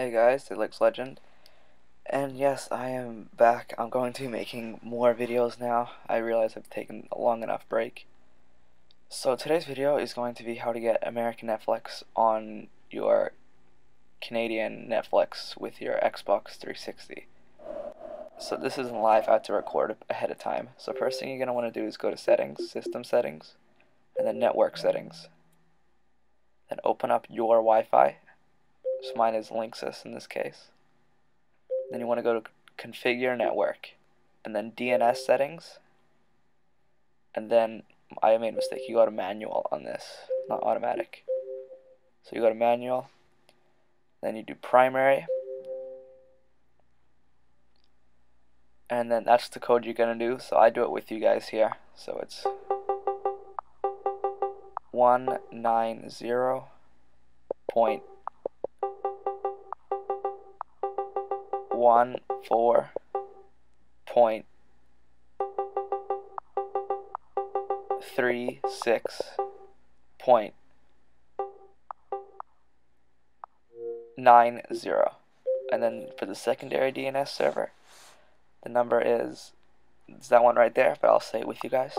Hey guys, Deadly Legend. And yes, I am back. I'm going to be making more videos now. I realize I've taken a long enough break. So today's video is going to be how to get American Netflix on your Canadian Netflix with your Xbox 360. So this isn't live, I have to record ahead of time. So first thing you're going to want to do is go to settings, system settings, and then network settings. Then open up your Wi-Fi so mine is Linksys in this case. Then you want to go to configure network and then DNS settings. And then I made a mistake. You go to manual on this, not automatic. So you go to manual, then you do primary. And then that's the code you're going to do. So I do it with you guys here. So it's 190 one four point three six point nine zero. And then for the secondary DNS server the number is is that one right there but I'll say it with you guys.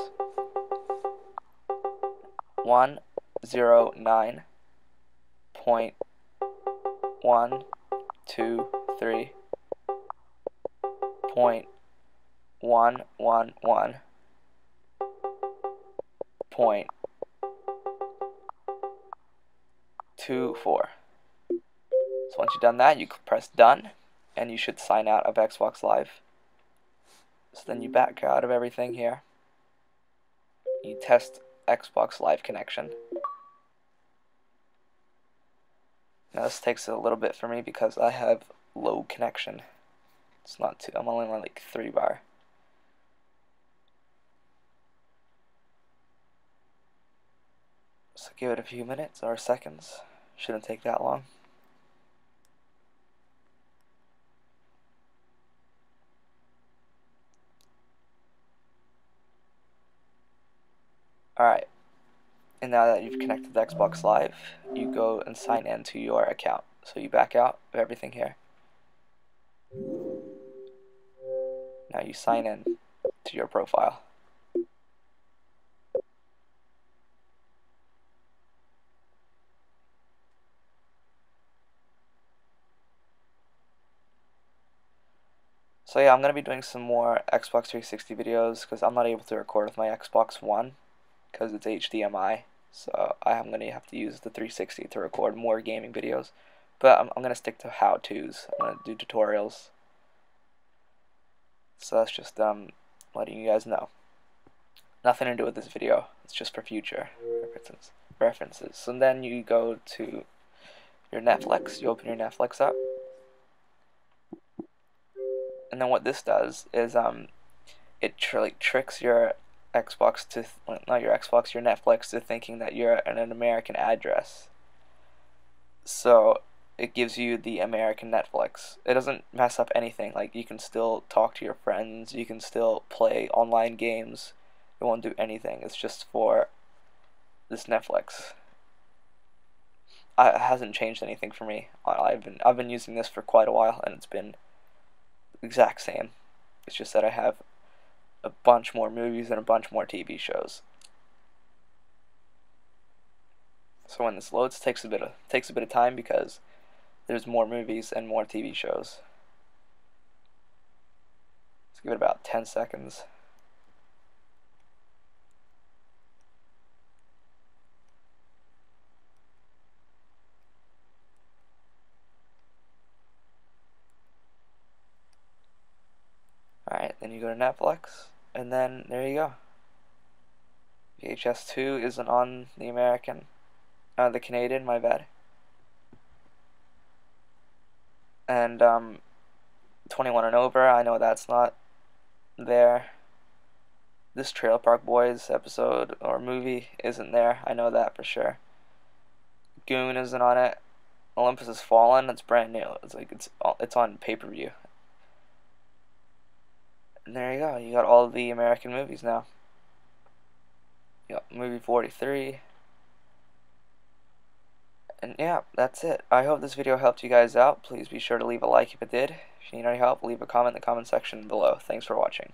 One zero nine point one two three point one one one point two four. So once you've done that, you press done, and you should sign out of Xbox Live. So then you back out of everything here. You test Xbox Live connection. Now this takes a little bit for me because I have low connection. It's not too, I'm only on like 3 bar. So give it a few minutes or seconds. Shouldn't take that long. Alright. And now that you've connected to Xbox Live, you go and sign in to your account. So you back out of everything here. Now you sign in to your profile. So yeah, I'm going to be doing some more Xbox 360 videos because I'm not able to record with my Xbox One because it's HDMI. So I'm going to have to use the 360 to record more gaming videos. But I'm, I'm going to stick to how-tos. I'm going to do tutorials. So that's just um, letting you guys know. Nothing to do with this video. It's just for future references. references. So then you go to your Netflix. You open your Netflix up. And then what this does is um, it tr like tricks your Xbox to not your Xbox, your Netflix to thinking that you're at an American address. So it gives you the American Netflix. It doesn't mess up anything. Like you can still talk to your friends, you can still play online games. It won't do anything. It's just for this Netflix. I, it hasn't changed anything for me. I've been I've been using this for quite a while, and it's been exact same. It's just that I have a bunch more movies and a bunch more TV shows. So when this loads, takes a bit of takes a bit of time because there's more movies and more TV shows. Let's give it about 10 seconds. Alright, then you go to Netflix, and then there you go. VHS 2 isn't on the American, uh, the Canadian, my bad. And um, 21 and over. I know that's not there. This Trailer Park Boys episode or movie isn't there. I know that for sure. Goon isn't on it. Olympus Has Fallen. It's brand new. It's like it's it's on pay per view. And there you go. You got all the American movies now. You got movie 43. And yeah, that's it. I hope this video helped you guys out. Please be sure to leave a like if it did. If you need any help, leave a comment in the comment section below. Thanks for watching.